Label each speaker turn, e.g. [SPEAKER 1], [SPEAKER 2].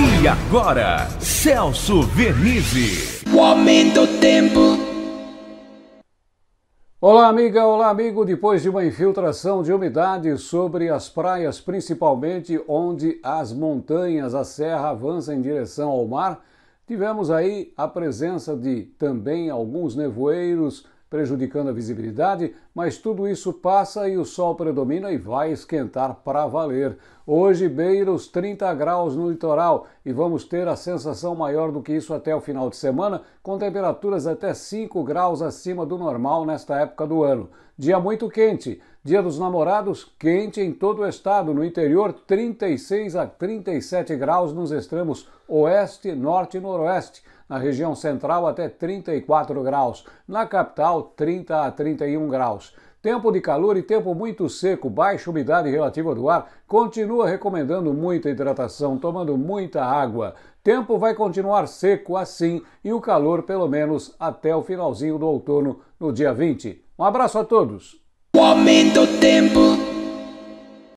[SPEAKER 1] E agora, Celso Vernizzi.
[SPEAKER 2] O aumento do tempo.
[SPEAKER 3] Olá, amiga, olá, amigo. Depois de uma infiltração de umidade sobre as praias, principalmente onde as montanhas, a serra avança em direção ao mar, tivemos aí a presença de também alguns nevoeiros prejudicando a visibilidade, mas tudo isso passa e o sol predomina e vai esquentar para valer. Hoje beira os 30 graus no litoral e vamos ter a sensação maior do que isso até o final de semana, com temperaturas até 5 graus acima do normal nesta época do ano. Dia muito quente, Dia dos Namorados quente em todo o estado, no interior 36 a 37 graus nos extremos oeste, norte e noroeste na região central até 34 graus, na capital 30 a 31 graus. Tempo de calor e tempo muito seco, baixa umidade relativa do ar, continua recomendando muita hidratação, tomando muita água. Tempo vai continuar seco assim e o calor pelo menos até o finalzinho do outono, no dia 20. Um abraço a todos.
[SPEAKER 2] O aumento tempo.